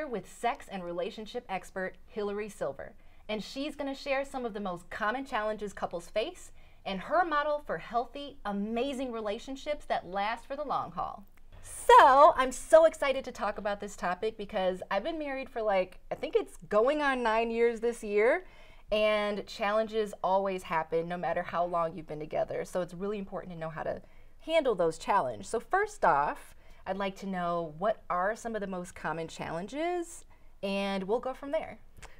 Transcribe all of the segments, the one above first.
here with sex and relationship expert Hilary Silver, and she's going to share some of the most common challenges couples face and her model for healthy, amazing relationships that last for the long haul. So, I'm so excited to talk about this topic because I've been married for like, I think it's going on nine years this year, and challenges always happen no matter how long you've been together. So, it's really important to know how to handle those challenges. So, first off, I'd like to know what are some of the most common challenges, and we'll go from there.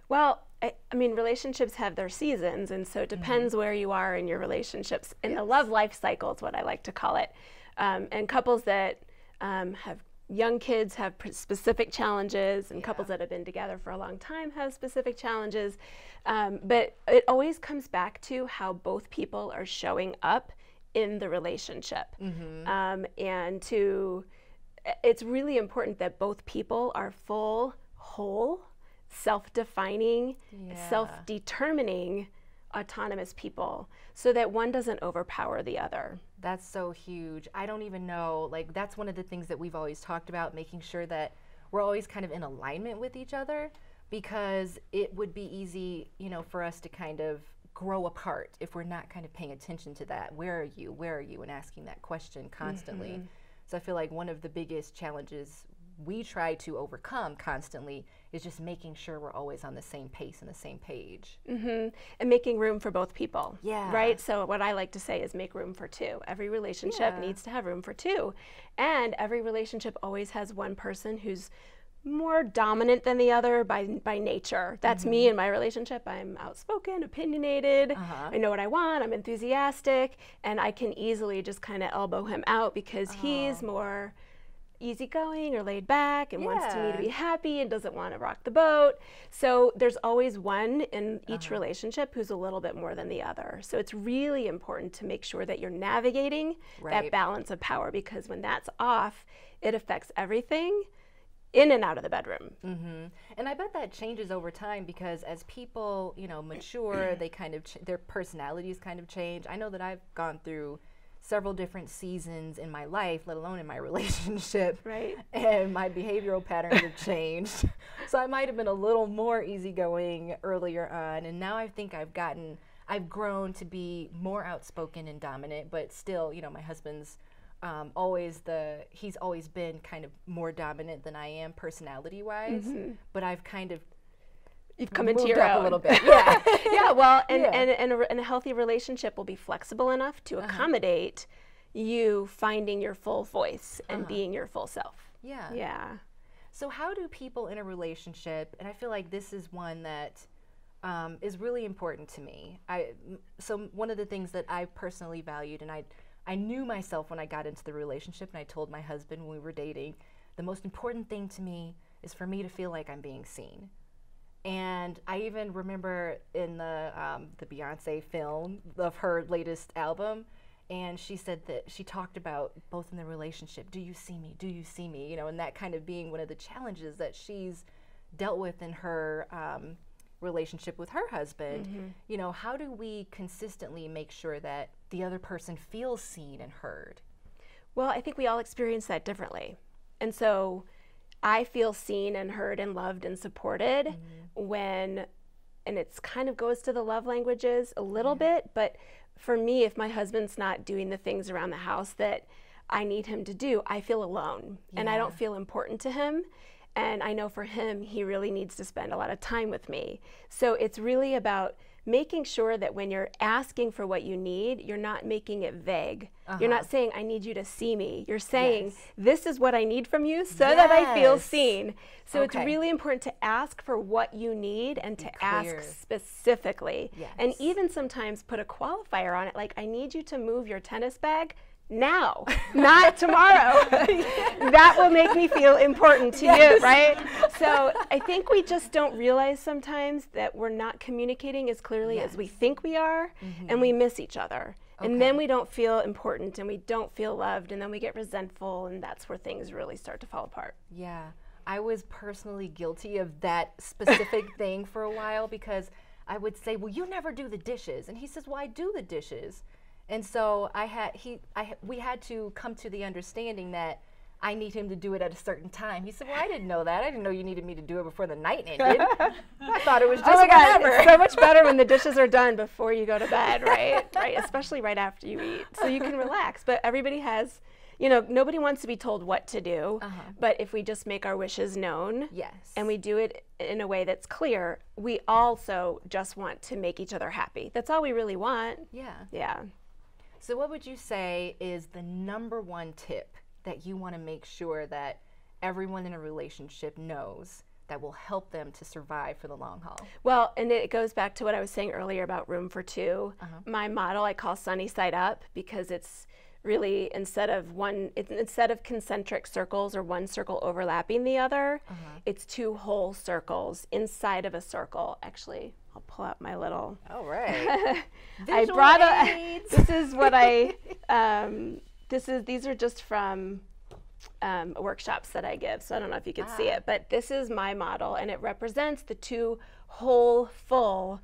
Well, I, I mean, relationships have their seasons, and so it mm-hmm. depends mm-hmm. where you are in your relationships. In yes. the love life cycle is what I like to call it. Um, and couples that um, have young kids have specific challenges, and yeah. couples that have been together for a long time have specific challenges. Um, but it always comes back to how both people are showing up in the relationship. Mm-hmm. Um, and to, it's really important that both people are full, whole, self defining, yeah. self determining autonomous people so that one doesn't overpower the other. That's so huge. I don't even know, like, that's one of the things that we've always talked about, making sure that we're always kind of in alignment with each other because it would be easy, you know, for us to kind of grow apart if we're not kind of paying attention to that. Where are you? Where are you? And asking that question constantly. Mm-hmm. So I feel like one of the biggest challenges we try to overcome constantly is just making sure we're always on the same pace and the same page. Mm-hmm. And making room for both people. Yeah. Right? So, what I like to say is make room for two. Every relationship yeah. needs to have room for two. And every relationship always has one person who's more dominant than the other by by nature. That's mm-hmm. me in my relationship. I'm outspoken, opinionated. Uh-huh. I know what I want. I'm enthusiastic, and I can easily just kind of elbow him out because uh-huh. he's more easygoing or laid back and yeah. wants to me to be happy and doesn't want to rock the boat. So there's always one in each uh-huh. relationship who's a little bit more than the other. So it's really important to make sure that you're navigating right. that balance of power because when that's off, it affects everything in and out of the bedroom. Mm-hmm. And I bet that changes over time because as people, you know, mature, they kind of ch- their personalities kind of change. I know that I've gone through several different seasons in my life, let alone in my relationship. Right. And my behavioral patterns have changed. So I might have been a little more easygoing earlier on. And now I think I've gotten, I've grown to be more outspoken and dominant, but still, you know, my husband's um, always the, he's always been kind of more dominant than I am personality wise. Mm-hmm. But I've kind of you've come into your own. a little bit. Yeah, yeah. Well, and, yeah. and, and, a, and, a, healthy relationship will be flexible enough to uh-huh. accommodate you finding your full voice and uh-huh. being your full self. Yeah. Yeah. So, how do people in a relationship, and I feel like this is one that um, is really important to me. I so one of the things that I personally valued, and I I knew myself when I got into the relationship, and I told my husband when we were dating, the most important thing to me is for me to feel like I'm being seen. And I even remember in the um, the Beyonce film of her latest album, and she said that she talked about both in the relationship. Do you see me? Do you see me? You know, and that kind of being one of the challenges that she's dealt with in her um, relationship with her husband. Mm-hmm. You know, how do we consistently make sure that the other person feels seen and heard? Well, I think we all experience that differently, and so I feel seen and heard and loved and supported mm-hmm. when, and it's kind of goes to the love languages a little yeah. bit, but for me, if my husband's not doing the things around the house that I need him to do, I feel alone yeah. and I don't feel important to him. And I know for him, he really needs to spend a lot of time with me. So it's really about making sure that when you're asking for what you need, you're not making it vague. Uh-huh. You're not uh-huh. saying, I need you to see me. You're saying, yes. this is what I need from you so yes. that I feel seen. So okay. it's really important to ask for what you need and to ask specifically. Yes. And even sometimes put a qualifier on it, like, I need you to move your tennis bag now, not tomorrow. that will make me feel important to yes. you, right? So I think we just don't realize sometimes that we're not communicating as clearly yes. as we think we are, mm-hmm. and we miss each other. Okay. And then we don't feel important and we don't feel loved, and then we get resentful, and that's where things really start to fall apart. Yeah. I was personally guilty of that specific thing for a while because I would say, Well, you never do the dishes. And he says, Well, I do the dishes. And so I had he I we had to come to the understanding that I need him to do it at a certain time. He said, Well, I didn't know that. I didn't know you needed me to do it before the night ended. I thought it was just oh my God, whenever. it's so much better when the dishes are done before you go to bed, right? right, especially right after you eat, so you can relax. But everybody has, you know, nobody wants to be told what to do. Uh-huh. But if we just make our wishes known, Yes. and we do it in a way that's clear, we also just want to make each other happy. That's all we really want. yeah. Yeah. So, what would you say is the number one tip that you want to make sure that everyone in a relationship knows that will help them to survive for the long haul? Well, and it goes back to what I was saying earlier about room for 2 uh-huh. My model I call sunny side up because it's really instead of one it's, instead of concentric circles or one circle overlapping the other, it's two whole circles inside of a circle. Actually, I'll pull out my little All right. I brought a. this is what I. Um, this is these are just from um, workshops that I give, so I don't know if you can see it, but this is my model, and it represents the two whole, full,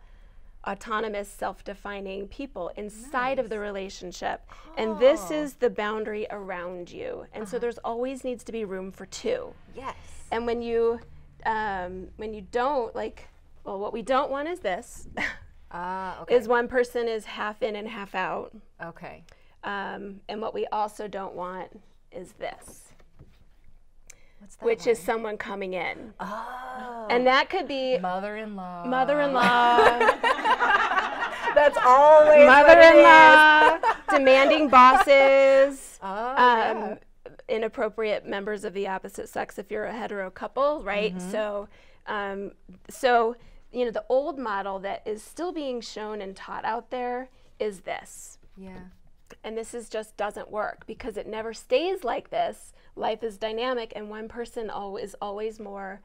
autonomous, self-defining people inside of the relationship, and this is the boundary around you, and so there's always needs to be room for two. yes. And when you um, when you don't like, well, what we don't want is this. Ah, okay. is one person is half in and half out. okay. Um, and what we also don't want is this, What's that? which one? is someone coming in. Oh. And that could be mother-in-law. mother in law, That's always mother in law, demanding bosses, Oh, yeah. um, inappropriate members of the opposite sex if you're a hetero couple, right? Mm-hmm. So, um, so you know, the old model that is still being shown and taught out there is this. yeah. and this is just doesn't work because it never stays like this. Life is dynamic, and one person al- is always more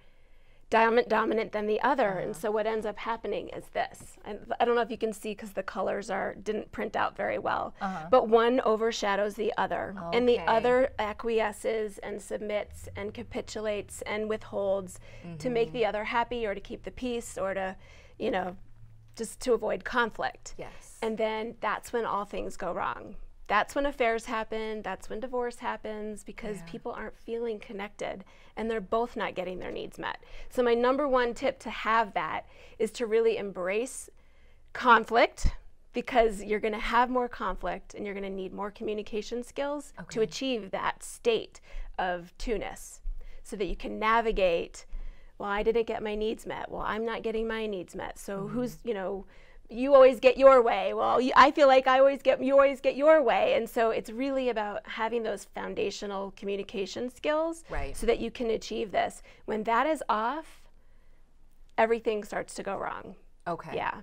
dominant dominant than the other. And so what ends up happening is this. I, I don't know if you can see because the colors are didn't print out very well. Uh-huh. But one overshadows the other, and the other acquiesces and submits and capitulates and withholds to make mm-hmm. the other happy or to keep the peace or to, you know, just to avoid conflict. Yes. And then that's when all things go wrong. That's when affairs happen. That's when divorce happens because people aren't feeling connected and they're both not getting their needs met. So, my number one tip to have that is to really embrace conflict because you're going to have more conflict and you're going to need more communication skills to achieve that state of two-ness so that you can navigate well i didn't get my needs met well i'm not getting my needs met so mm-hmm. who's you know you always get your way well I feel like i always get you always get your way and so it's really about having those foundational communication skills Right. so that you can achieve this when that is off everything starts to go wrong Okay. yeah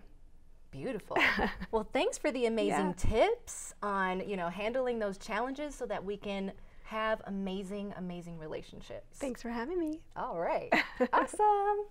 Beautiful. well, thanks for the amazing tips on, you know, handling those challenges so that we can have amazing, amazing relationships. thanks for having me All right. awesome.